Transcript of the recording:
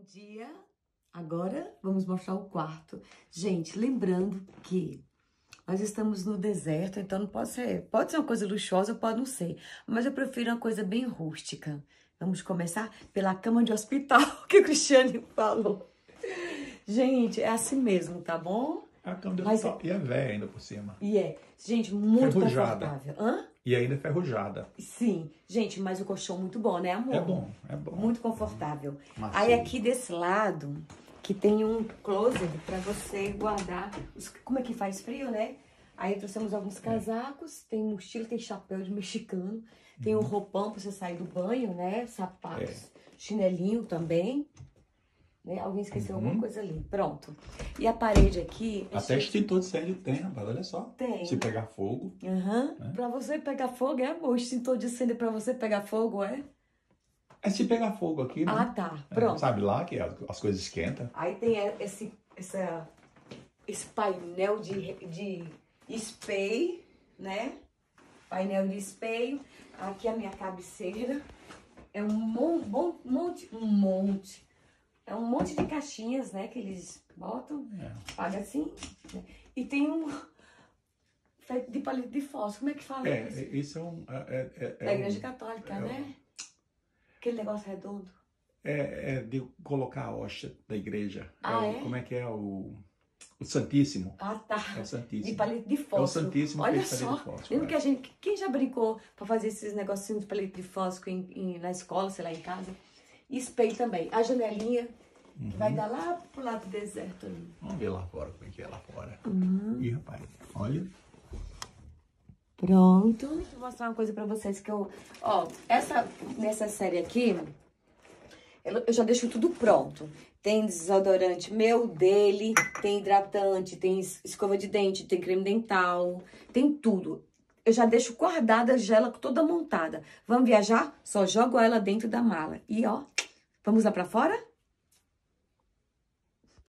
Bom dia. Agora vamos mostrar o quarto. Gente, lembrando que nós estamos no deserto, então não pode ser, pode ser uma coisa luxuosa, pode não ser, mas eu prefiro uma coisa bem rústica. Vamos começar pela cama de hospital que o Cristiane falou. Gente, é assim mesmo, tá bom? A cama de Mas- hospital. E é velha ainda por cima. E é, gente, muito Ferrujada. confortável. Hã? E ainda é ferrujada. Sim, gente, mas o colchão muito bom, né, amor? É bom, é bom. Muito confortável. Macio. Aí aqui desse lado, que tem um closet pra você guardar. os- Como é que faz frio, né? Aí trouxemos alguns É. casacos, tem mochila, tem chapéu de mexicano, tem um roupão pra você sair do banho, né? Sapatos, Uhum. É. chinelinho também. Né? Alguém esqueceu Uhum. alguma coisa ali. Pronto. E a parede aqui. é Até cheia- extintor de incêndio tem, rapaz. Olha só. Tem. Se pegar fogo. Aham. Né? Pra você pegar fogo, é amor. Extintor de incêndio pra você pegar fogo, é? É se pegar fogo aqui, né? Ah, tá. É, Pronto. sabe lá que as, as coisas esquentam? Aí tem esse, essa, esse painel de, de espelho, né? Painel de espelho. Aqui a minha cabeceira. É um mon- mon- monte, um monte. É um monte de caixinhas, né? Que eles botam, É. paga assim. né? E tem um feito de palito de fósforo. Como é que fala É, isso? é, isso é um. É, é, é, da é igreja um- católica, é né? Aquele negócio redondo. é, é de colocar a hóstia da igreja. Ah, o- é? Como é que é o. O Santíssimo. Ah, tá. É o De Santíssimo. palito de É o fósforo. Santíssimo Olha de só. de fósforo. Lembra que é. a gente. Quem já brincou pra fazer esses negocinhos de palito de fósforo em- em- na escola, sei lá, em casa? E espelho também. A janelinha Uhum. vai dar lá pro lado do deserto ali. Vamos ver lá fora como é que é lá fora. Uhum. Ih, rapaz, olha. Pronto. Vou mostrar uma coisa pra vocês que eu. Ó, essa. Nessa série aqui, eu já deixo tudo pronto. Tem desodorante meu, dele, tem hidratante, tem es- escova de dente, tem creme dental, tem tudo. Eu já deixo guardada, já ela toda montada. Vamos viajar? Só jogo ela dentro da mala. E ó, vamos lá pra fora?